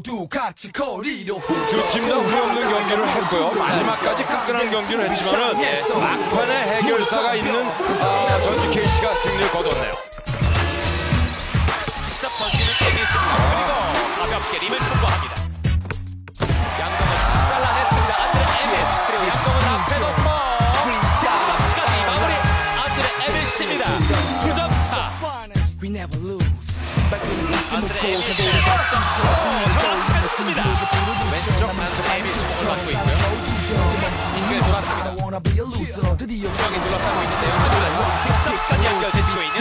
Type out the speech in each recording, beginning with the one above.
모두 같이 거리로 두 팀 다 후회 없는 경기를 했고요. 마지막까지 끈끈한 경기를 했지만은 막판에 해결사가 있는 아, 전주 KC가 승리를 거뒀네요. 던지는 에미스입니다. 그리고 가볍게 림을 통과합니다. 양동은 잘라냈습니다. 안드레 에미스 그리고 양동은 앞에 놓고 끝까지 마무리 안드레 에미스입니다. 9점 차. We never lose 안드레 에미스 올라가고 있고요. 빙글 돌았습니다. 중앙에 둘러싸고 있는데요. 득점까지 연결시키고 있는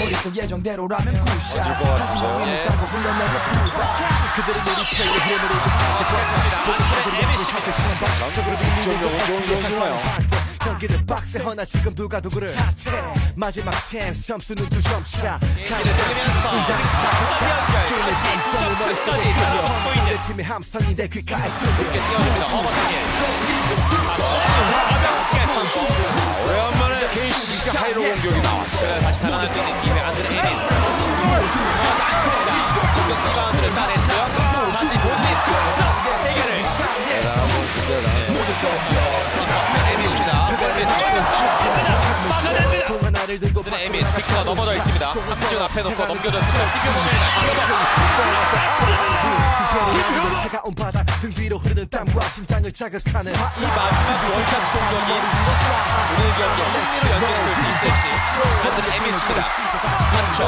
머릿속 예정대로라면 굿샷 것 같은데요. 예. 그들의 놀이터의 흐름으로 9점차까지 가져오고 있는 내 팀의 함성이 내 귓가에 가볍게 성공. 오랜만에 KC가 하이로 공격이 나왔어요. 다시 안드레 따냈고요. 다시 본넷. 공 하나를 들고 안드레 에미스 빅터가 넘어져 있습니다. 함지훈 앞에 놓고 넘겨줬습니다. 김효범 심장을 자극하는 이 마지막 원샷 공격이 오늘 경기 승리로 연결될 수 있을지 안드레 에미스입니다. 한초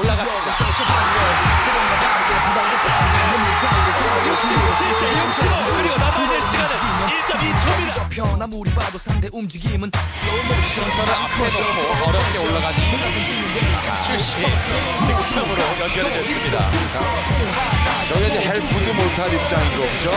올라갔습니다. 그리고 남아있는 시간은 1.2초입니다. 좁혀 아무리 봐도 상대 움직임은 저를 앞에 놓고 어렵게 올라간 출시 득점으로 연결해줬습니다. 못할 입장이고, 그죠?